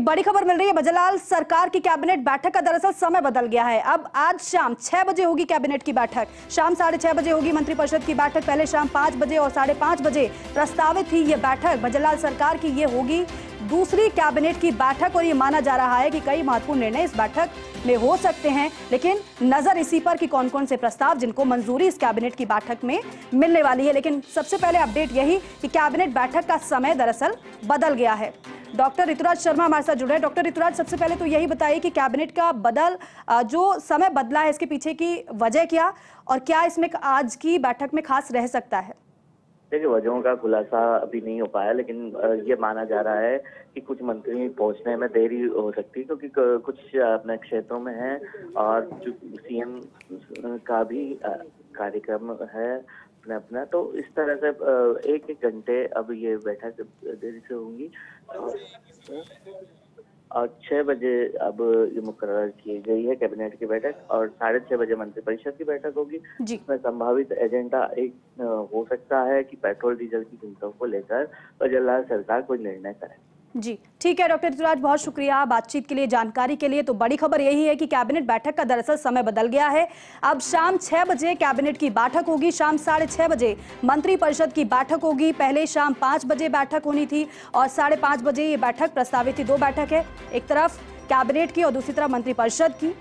बड़ी खबर मिल रही है। बजलाल सरकार की कैबिनेट बैठक का दरअसल समय बदल गया है। अब आज शाम छह बजे होगी कैबिनेट की बैठक। शाम साढ़े छह बजे होगी मंत्रिपरिषद की बैठक। पहले शाम पाँच बजे और साढ़े पाँच बजे प्रस्तावित थी ये बैठक। बजलाल सरकार की ये होगी दूसरी कैबिनेट की बैठक और ये माना जा रहा है कि कई महत्वपूर्ण निर्णय इस बैठक में हो सकते हैं। लेकिन नज़र इसी पर कि कौन कौन से प्रस्ताव जिनको मंजूरी इस कैबिनेट की बैठक में मिलने वाली है। लेकिन सबसे पहले अपडेट यही कि कैबिनेट बैठक का समय दरअसल बदल गया है। डॉक्टर ऋतुराज शर्मा हमारे साथ जुड़े हैं। डॉक्टर ऋतुराज, सबसे पहले तो यही बताइए कि कैबिनेट का बदल जो समय बदला है, इसके पीछे की वजह क्या और क्या इसमें आज की बैठक में खास रह सकता है? देखिए, वजहों का खुलासा अभी नहीं हो पाया, लेकिन ये माना जा रहा है कि कुछ मंत्री पहुँचने में देरी हो सकती है, क्योंकि कुछ अपने क्षेत्रों में है और सीएम का भी कार्यक्रम है अपना अपना तो इस तरह से एक एक घंटे अब ये बैठक देरी से होंगी। और छह बजे अब ये मुकर्र की गई है कैबिनेट की बैठक और साढ़े छह बजे मंत्रिपरिषद की बैठक होगी। जिसमें संभावित एजेंडा एक हो सकता है कि पेट्रोल डीजल की कीमतों को लेकर बजरलाल सरकार कोई निर्णय करे। जी, ठीक है, डॉक्टर ऋतुराज, बहुत शुक्रिया बातचीत के लिए, जानकारी के लिए। तो बड़ी खबर यही है कि कैबिनेट बैठक का दरअसल समय बदल गया है। अब शाम छह बजे कैबिनेट की बैठक होगी, शाम साढ़े छह बजे मंत्रिपरिषद की बैठक होगी। पहले शाम पाँच बजे बैठक होनी थी और साढ़े पाँच बजे ये बैठक प्रस्तावित थी। दो बैठक है, एक तरफ़ कैबिनेट की और दूसरी तरफ़ मंत्रिपरिषद की।